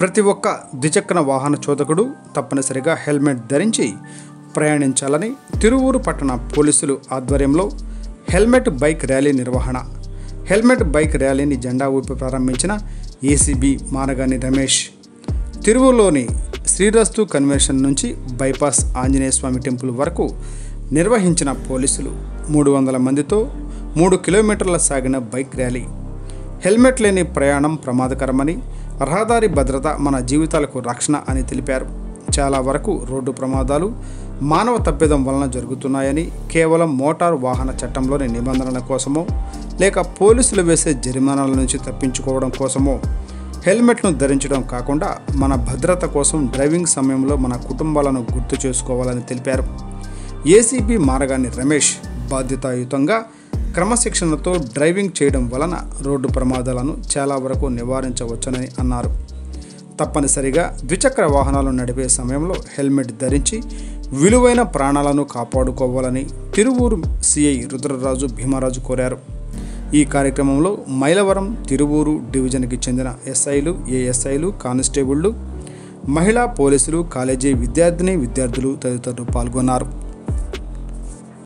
ప్రతి ఒక్క ద్విచక్ర వాహన చోదకుడు తప్పనిసరిగా హెల్మెట్ ధరించి ప్రయాణించాలని తిరువూరు పట్టణ పోలీసులు ఆధ్వర్యంలో హెల్మెట్ బైక్ ర్యాలీ నిర్వహణ. హెల్మెట్ బైక్ ర్యాలీని జెండా ఊపి ప్రారంభించిన ఏసీబీ మానగాని రమేష్. తిరువులోని శ్రీరస్తు కన్వెన్షన్ నుంచి బైపాస్ ఆంజనేయ స్వామి టెంపుల్ వరకు నిర్వహించిన పోలీసులు మూడు వందల మందితో మూడు కిలోమీటర్ల సాగిన బైక్ ర్యాలీ. హెల్మెట్ లేని ప్రయాణం ప్రమాదకరమని రహదారి భద్రత మన జీవితాలకు రక్షణ అని తెలిపారు. చాలా వరకు రోడ్డు ప్రమాదాలు మానవ తప్పిదం వలన జరుగుతున్నాయని కేవలం మోటార్ వాహన చట్టంలోని నిబంధనల కోసమో లేక పోలీసులు వేసే జరిమానాల నుంచి తప్పించుకోవడం కోసమో హెల్మెట్ను ధరించడం కాకుండా మన భద్రత కోసం డ్రైవింగ్ సమయంలో మన కుటుంబాలను గుర్తు చేసుకోవాలని తెలిపారు. ఏసీబీ మారగాని రమేష్ బాధ్యతాయుతంగా క్రమశిక్షణతో డ్రైవింగ్ చేయడం వలన రోడ్డు ప్రమాదాలను చాలా వరకు నివారించవచ్చునని అన్నారు. తప్పనిసరిగా ద్విచక్ర వాహనాలు నడిపే సమయంలో హెల్మెట్ ధరించి విలువైన ప్రాణాలను కాపాడుకోవాలని తిరువూరు సిఐ రుద్రరాజు భీమరాజు కోరారు. ఈ కార్యక్రమంలో మైలవరం తిరువూరు డివిజన్కి చెందిన ఎస్ఐలు ఏఎస్ఐలు కానిస్టేబుళ్ళు మహిళా పోలీసులు కాలేజీ విద్యార్థిని విద్యార్థులు తదితరులు పాల్గొన్నారు.